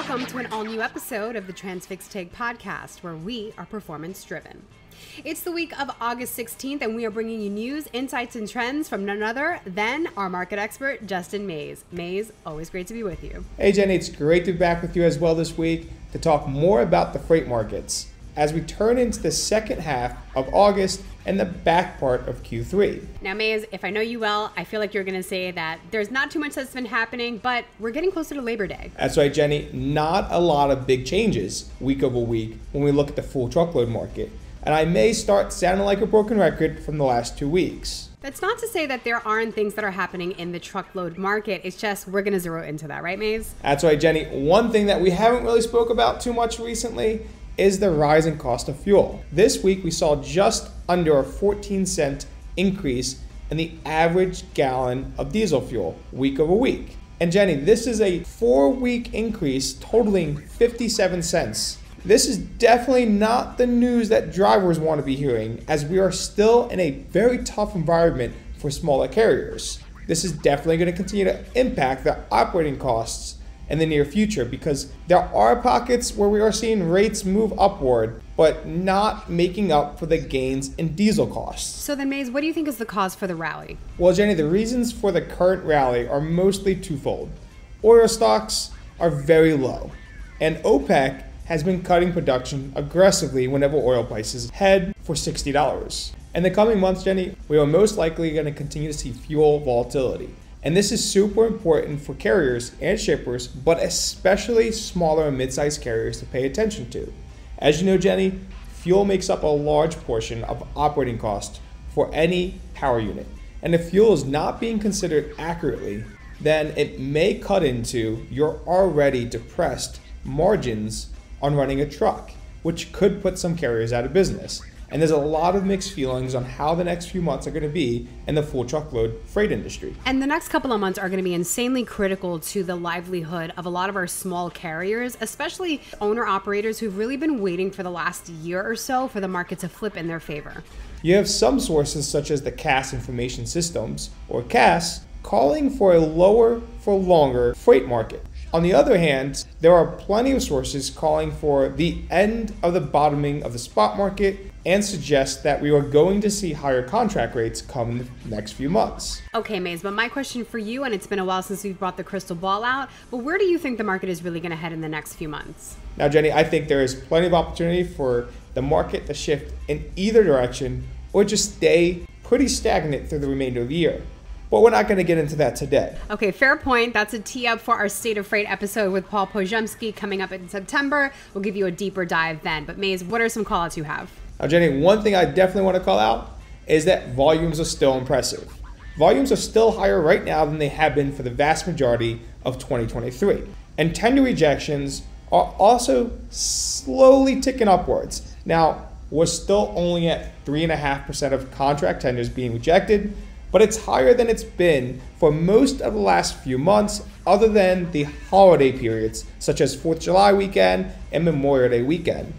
Welcome to an all new episode of the Transfix Take podcast, where we are performance driven. It's the week of August 16th, and we are bringing you news, insights, and trends from none other than our market expert, Justin Maze. Maze, always great to be with you. Hey, Jenni, it's great to be back with you as well this week to talk more about the freight markets as we turn into the second half of August and the back part of Q3. Now, Maze, if I know you well, I feel like you're going to say that there's not too much that's been happening, but we're getting closer to Labor Day. That's right, Jenni. Not a lot of big changes week over week when we look at the full truckload market. And I may start sounding like a broken record from the last two weeks. That's not to say that there aren't things that are happening in the truckload market. It's just we're going to zero into that, right, Maze? That's right, Jenni. One thing that we haven't really spoke about too much recently is the rising cost of fuel. This week we saw just under a 14 cent increase in the average gallon of diesel fuel week over week. And Jenni, this is a four week increase totaling 57 cents. This is definitely not the news that drivers want to be hearing, as we are still in a very tough environment for smaller carriers. This is definitely going to continue to impact the operating costs in the near future because there are pockets where we are seeing rates move upward, but not making up for the gains in diesel costs. So then, Maze, what do you think is the cause for the rally? Well, Jenni, the reasons for the current rally are mostly twofold. Oil stocks are very low, and OPEC has been cutting production aggressively whenever oil prices head for $60. In the coming months, Jenni, we are most likely going to continue to see fuel volatility. And this is super important for carriers and shippers, but especially smaller and mid sized carriers to pay attention to. As you know, Jenni, fuel makes up a large portion of operating costs for any power unit. And if fuel is not being considered accurately, then it may cut into your already depressed margins on running a truck, which could put some carriers out of business. And there's a lot of mixed feelings on how the next few months are going to be in the full truckload freight industry. And the next couple of months are going to be insanely critical to the livelihood of a lot of our small carriers, especially owner operators who've really been waiting for the last year or so for the market to flip in their favor. You have some sources, such as the Cass Information Systems, or Cass, calling for a lower for longer freight market. On the other hand, there are plenty of sources calling for the end of the bottoming of the spot market and suggest that we are going to see higher contract rates come in the next few months. Okay, Maze, but my question for you, and it's been a while since we've brought the crystal ball out, but where do you think the market is really going to head in the next few months? Now, Jenni, I think there is plenty of opportunity for the market to shift in either direction or just stay pretty stagnant through the remainder of the year. But we're not going to get into that today. Okay, fair point. That's a tee up for our State of Freight episode with Paul Pojemski coming up in September. We'll give you a deeper dive then. But Maze, what are some callouts you have? Now, Jenni, one thing I definitely want to call out is that volumes are still impressive. Volumes are still higher right now than they have been for the vast majority of 2023. And tender rejections are also slowly ticking upwards. Now, we're still only at 3.5% of contract tenders being rejected, but it's higher than it's been for most of the last few months, other than the holiday periods, such as 4th July weekend and Memorial Day weekend.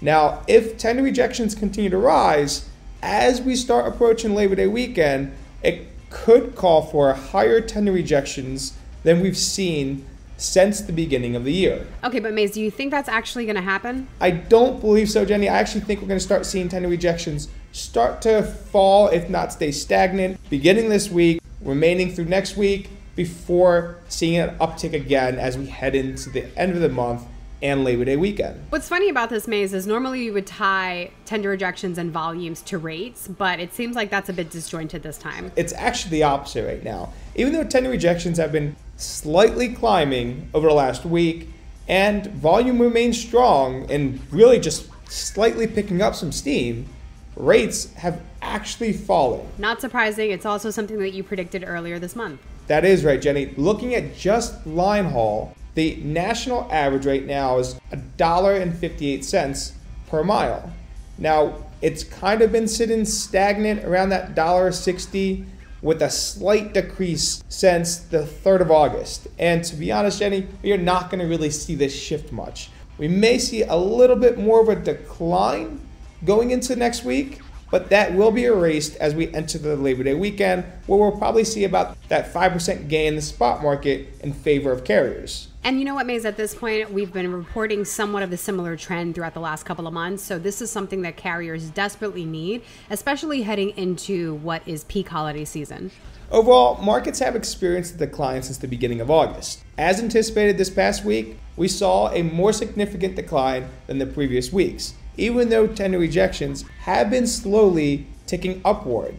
Now, if tender rejections continue to rise as we start approaching Labor Day weekend, it could call for higher tender rejections than we've seen since the beginning of the year. Okay, but Maze, do you think that's actually going to happen? I don't believe so, Jenni. I actually think we're going to start seeing tender rejections start to fall, if not stay stagnant, beginning this week, remaining through next week, before seeing an uptick again as we head into the end of the month and Labor Day weekend. What's funny about this Maze is normally you would tie tender rejections and volumes to rates, but it seems like that's a bit disjointed this time. It's actually the opposite right now. Even though tender rejections have been slightly climbing over the last week and volume remains strong and really just slightly picking up some steam, rates have actually fallen. Not surprising. It's also something that you predicted earlier this month. That is right, Jenni. Looking at just line haul, the national average right now is $1.58 per mile. Now, it's kind of been sitting stagnant around that $1.60 with a slight decrease since the 3rd of August. And to be honest, Jenni, we are not going to really see this shift much. We may see a little bit more of a decline going into next week, but that will be erased as we enter the Labor Day weekend, where we'll probably see about that 5% gain in the spot market in favor of carriers. And you know what, Maze, at this point, we've been reporting somewhat of a similar trend throughout the last couple of months. So this is something that carriers desperately need, especially heading into what is peak holiday season. Overall, markets have experienced a decline since the beginning of August. As anticipated this past week, we saw a more significant decline than the previous weeks, even though tender rejections have been slowly ticking upward.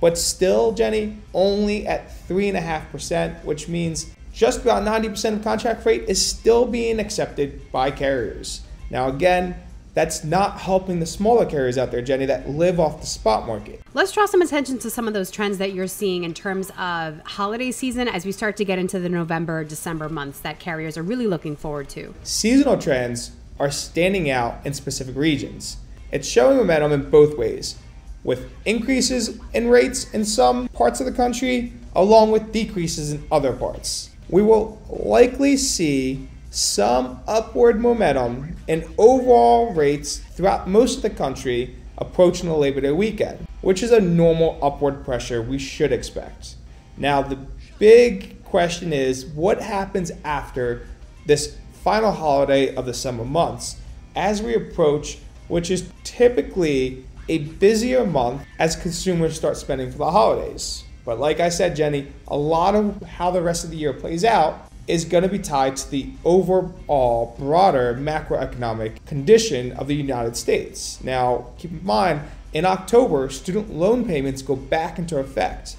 But still, Jenni, only at 3.5%, which means just about 90% of contract freight is still being accepted by carriers. Now, again, that's not helping the smaller carriers out there, Jenni, that live off the spot market. Let's draw some attention to some of those trends that you're seeing in terms of holiday season as we start to get into the November, December months that carriers are really looking forward to. Seasonal trends are standing out in specific regions. It's showing momentum in both ways, with increases in rates in some parts of the country, along with decreases in other parts. We will likely see some upward momentum in overall rates throughout most of the country approaching the Labor Day weekend, which is a normal upward pressure we should expect. Now, the big question is what happens after this final holiday of the summer months as we approach, which is typically a busier month as consumers start spending for the holidays. But like I said, Jenni, a lot of how the rest of the year plays out is going to be tied to the overall broader macroeconomic condition of the United States. Now, keep in mind, in October, student loan payments go back into effect.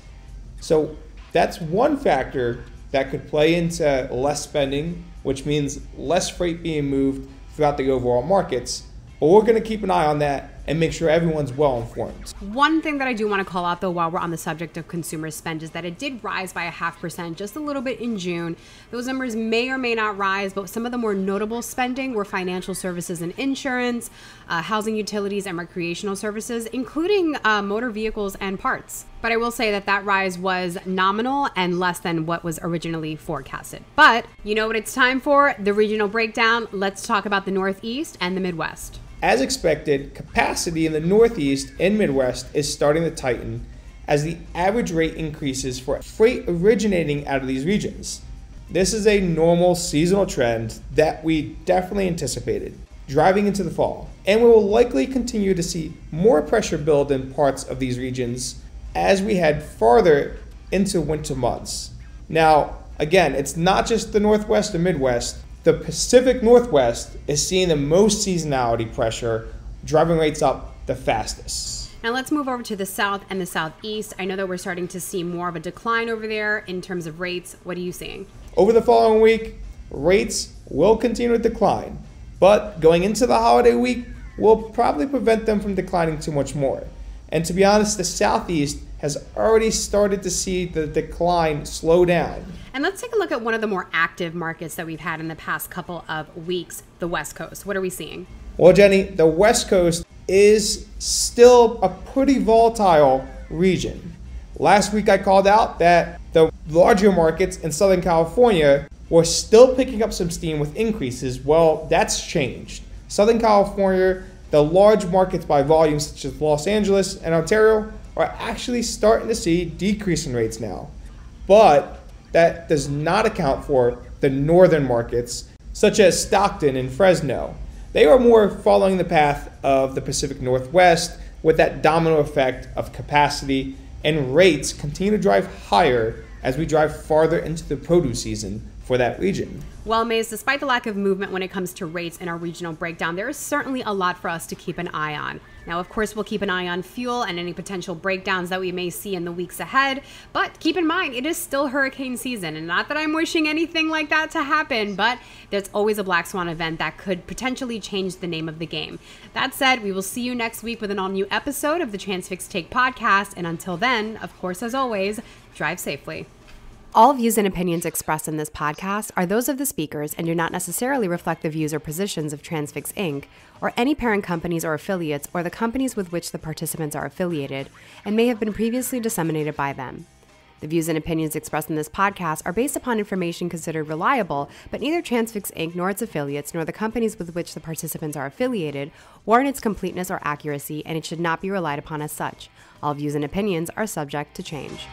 So that's one factor that could play into less spending, which means less freight being moved throughout the overall markets. But we're going to keep an eye on that and make sure everyone's well informed. One thing that I do want to call out, though, while we're on the subject of consumer spend, is that it did rise by a half percent, just a little bit in June. Those numbers may or may not rise, but some of the more notable spending were financial services and insurance, uh, housing utilities, and recreational services, including uh, motor vehicles and parts. But I will say that that rise was nominal and less than what was originally forecasted. But you know what it's time for? The regional breakdown. Let's talk about the Northeast and the Midwest. As expected, capacity in the Northeast and Midwest is starting to tighten as the average rate increases for freight originating out of these regions. This is a normal seasonal trend that we definitely anticipated driving into the fall, and we will likely continue to see more pressure build in parts of these regions as we head farther into winter months. Now, again, it's not just the Northwest and Midwest the Pacific Northwest is seeing the most seasonality pressure, driving rates up the fastest. Now let's move over to the south and the southeast. I know that we're starting to see more of a decline over there in terms of rates. What are you seeing? Over the following week, rates will continue to decline, but going into the holiday week will probably prevent them from declining too much more. And to be honest, the southeast has already started to see the decline slow down. And let's take a look at one of the more active markets that we've had in the past couple of weeks the West Coast. What are we seeing? Well, Jenni, the West Coast is still a pretty volatile region. Last week I called out that the larger markets in Southern California were still picking up some steam with increases. Well, that's changed. Southern California, the large markets by volume, such as Los Angeles and Ontario, are actually starting to see decreasing rates now. But that does not account for the northern markets, such as Stockton and Fresno. They are more following the path of the Pacific Northwest with that domino effect of capacity, and rates continue to drive higher as we drive farther into the produce season for that region. Well, Maze, despite the lack of movement when it comes to rates in our regional breakdown, there is certainly a lot for us to keep an eye on. Now, of course, we'll keep an eye on fuel and any potential breakdowns that we may see in the weeks ahead. But keep in mind, it is still hurricane season. And not that I'm wishing anything like that to happen, but there's always a black swan event that could potentially change the name of the game. That said, we will see you next week with an all new episode of the Transfix Take podcast. And until then, of course, as always, drive safely. All views and opinions expressed in this podcast are those of the speakers and do not necessarily reflect the views or positions of Transfix Inc. or any parent companies or affiliates or the companies with which the participants are affiliated and may have been previously disseminated by them. The views and opinions expressed in this podcast are based upon information considered reliable, but neither Transfix Inc. nor its affiliates nor the companies with which the participants are affiliated warrant its completeness or accuracy, and it should not be relied upon as such. All views and opinions are subject to change.